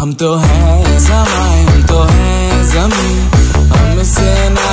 हम तो हैं जमाए हम तो हैं जमी हम से ना